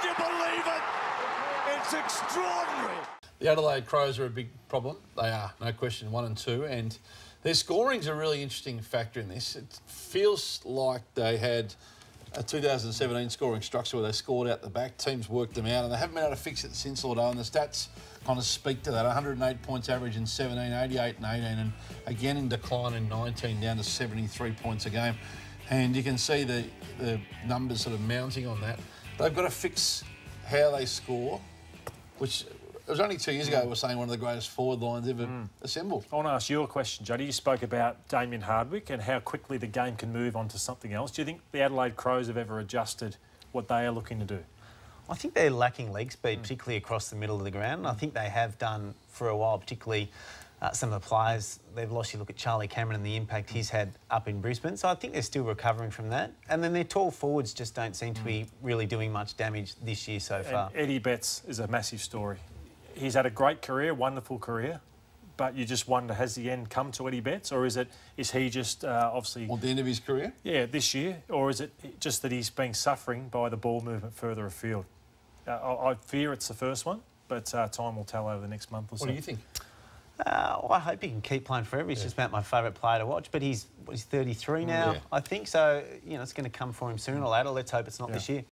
Can you believe it? It's extraordinary. The Adelaide Crows are a big problem. They are, no question, one and two. And their scoring's a really interesting factor in this. It feels like they had a 2017 scoring structure where they scored out the back. Teams worked them out, and they haven't been able to fix it since, although, and the stats kind of speak to that. 108 points average in 17, 88 and 18, and again in decline in 19, down to 73 points a game. And you can see the, the numbers sort of mounting on that. They've got to fix how they score, which it was only two years ago mm. we were saying one of the greatest forward lines ever mm. assembled. I want to ask you a question, Jody. You spoke about Damien Hardwick and how quickly the game can move on to something else. Do you think the Adelaide Crows have ever adjusted what they are looking to do? I think they're lacking leg speed, mm. particularly across the middle of the ground. And I think they have done for a while, particularly uh, some of the players they've lost. You look at Charlie Cameron and the impact he's had up in Brisbane. So I think they're still recovering from that. And then their tall forwards just don't seem to be really doing much damage this year so far. And Eddie Betts is a massive story. He's had a great career, wonderful career, but you just wonder has the end come to Eddie Betts, or is it is he just uh, obviously At the end of his career, yeah this year, or is it just that he's been suffering by the ball movement further afield? Uh, I, I fear it's the first one, but uh, time will tell over the next month or so. what do you think? Uh, well, I hope he can keep playing forever. He's just about my favourite player to watch. But he's he's 33 now, Yeah. I think. So you know it's going to come for him sooner or later. Let's hope it's not Yeah. this year.